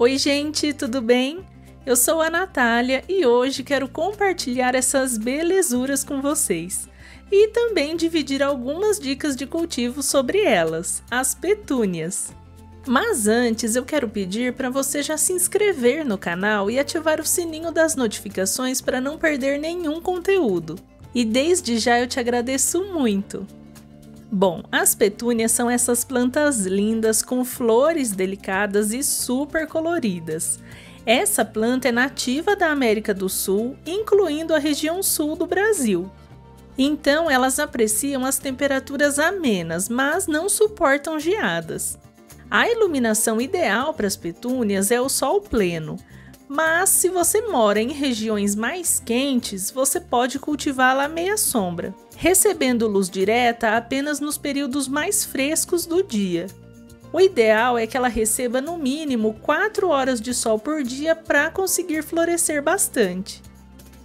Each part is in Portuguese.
Oi, gente, tudo bem? Eu sou a Natália e hoje quero compartilhar essas belezuras com vocês e também dividir algumas dicas de cultivo sobre elas, as petúnias. Mas antes eu quero pedir para você já se inscrever no canal e ativar o sininho das notificações para não perder nenhum conteúdo. E desde já eu te agradeço muito. Bom, as petúnias são essas plantas lindas com flores delicadas e super coloridas. Essa planta é nativa da América do Sul, incluindo a região sul do Brasil. Então, elas apreciam as temperaturas amenas, mas não suportam geadas. A iluminação ideal para as petúnias é o sol pleno, mas se você mora em regiões mais quentes, você pode cultivá-la à meia sombra, recebendo luz direta apenas nos períodos mais frescos do dia. O ideal é que ela receba no mínimo 4 horas de sol por dia para conseguir florescer bastante.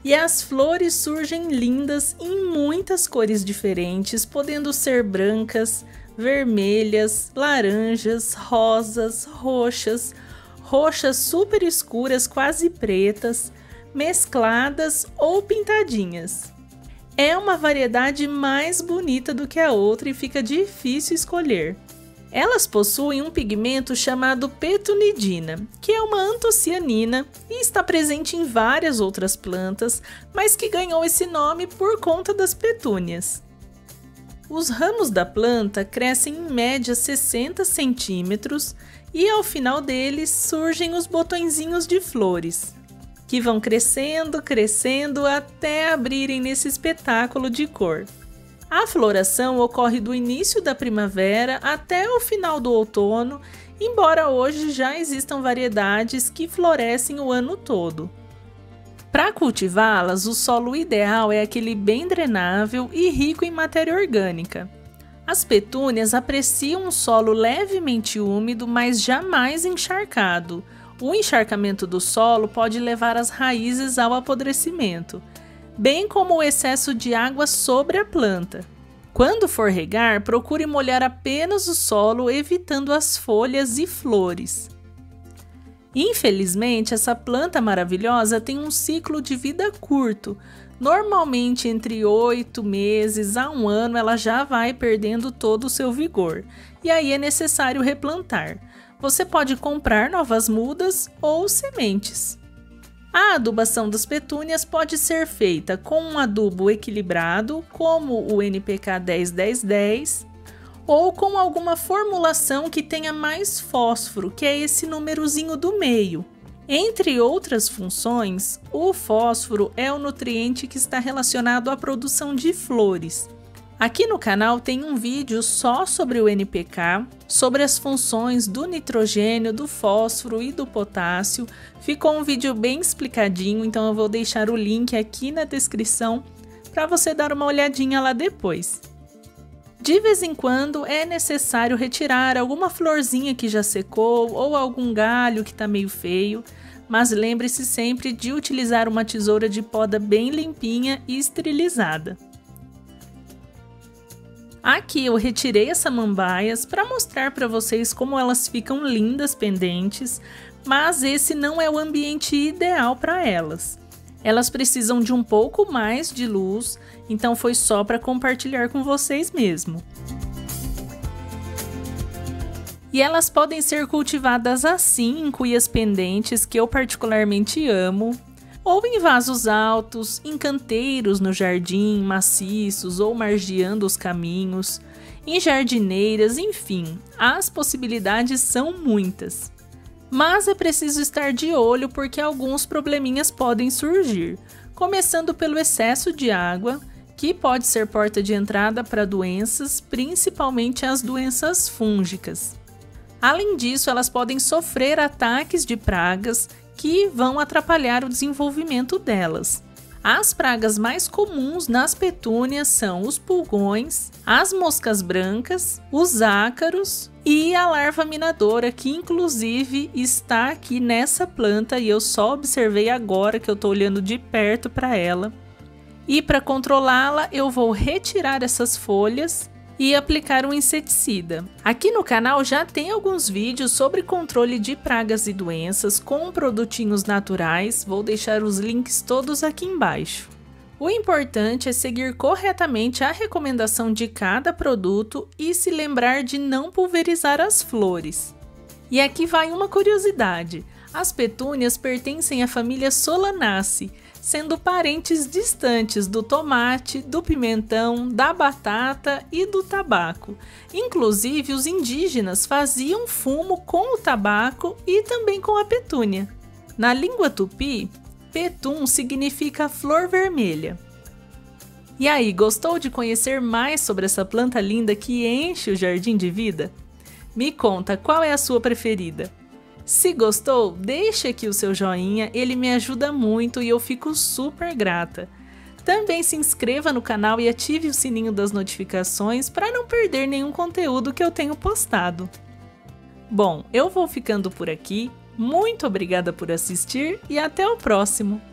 E as flores surgem lindas em muitas cores diferentes, podendo ser brancas, vermelhas, laranjas, rosas, roxas, roxas super escuras, quase pretas, mescladas ou pintadinhas. É uma variedade mais bonita do que a outra e fica difícil escolher. Elas possuem um pigmento chamado petunidina, que é uma antocianina e está presente em várias outras plantas, mas que ganhou esse nome por conta das petúnias. Os ramos da planta crescem em média 60 centímetros e ao final deles surgem os botõezinhos de flores, que vão crescendo, crescendo até abrirem nesse espetáculo de cor. A floração ocorre do início da primavera até o final do outono, embora hoje já existam variedades que florescem o ano todo. Para cultivá-las, o solo ideal é aquele bem drenável e rico em matéria orgânica. As petúnias apreciam um solo levemente úmido, mas jamais encharcado. O encharcamento do solo pode levar as raízes ao apodrecimento, bem como o excesso de água sobre a planta. Quando for regar, procure molhar apenas o solo, evitando as folhas e flores. Infelizmente, essa planta maravilhosa tem um ciclo de vida curto. Normalmente, entre oito meses a um ano, ela já vai perdendo todo o seu vigor, e aí é necessário replantar. Você pode comprar novas mudas ou sementes. A adubação das petúnias pode ser feita com um adubo equilibrado, como o NPK 10-10-10, ou com alguma formulação que tenha mais fósforo, que é esse númerozinho do meio. Entre outras funções, o fósforo é o nutriente que está relacionado à produção de flores. Aqui no canal tem um vídeo só sobre o NPK, sobre as funções do nitrogênio, do fósforo e do potássio. Ficou um vídeo bem explicadinho, então eu vou deixar o link aqui na descrição para você dar uma olhadinha lá depois. De vez em quando é necessário retirar alguma florzinha que já secou ou algum galho que está meio feio, mas lembre-se sempre de utilizar uma tesoura de poda bem limpinha e esterilizada. Aqui eu retirei as samambaias para mostrar para vocês como elas ficam lindas pendentes, mas esse não é o ambiente ideal para elas. Elas precisam de um pouco mais de luz, então foi só para compartilhar com vocês mesmo. E elas podem ser cultivadas assim em cuias pendentes, que eu particularmente amo, ou em vasos altos, em canteiros no jardim, maciços ou margeando os caminhos, em jardineiras, enfim, as possibilidades são muitas. Mas é preciso estar de olho porque alguns probleminhas podem surgir, começando pelo excesso de água, que pode ser porta de entrada para doenças, principalmente as doenças fúngicas. Além disso, elas podem sofrer ataques de pragas que vão atrapalhar o desenvolvimento delas. As pragas mais comuns nas petúnias são os pulgões, as moscas brancas, os ácaros e a larva minadora, que inclusive está aqui nessa planta e eu só observei agora que eu estou olhando de perto para ela. E para controlá-la, eu vou retirar essas folhas e aplicar um inseticida. Aqui no canal já tem alguns vídeos sobre controle de pragas e doenças com produtinhos naturais, vou deixar os links todos aqui embaixo. O importante é seguir corretamente a recomendação de cada produto e se lembrar de não pulverizar as flores. E aqui vai uma curiosidade: as petúnias pertencem à família Solanaceae, sendo parentes distantes do tomate, do pimentão, da batata e do tabaco. Inclusive, os indígenas faziam fumo com o tabaco e também com a petúnia. Na língua tupi, petum significa flor vermelha. E aí, gostou de conhecer mais sobre essa planta linda que enche o jardim de vida? Me conta qual é a sua preferida. Se gostou, deixe aqui o seu joinha, ele me ajuda muito e eu fico super grata. Também se inscreva no canal e ative o sininho das notificações para não perder nenhum conteúdo que eu tenho postado. Bom, eu vou ficando por aqui, muito obrigada por assistir e até o próximo!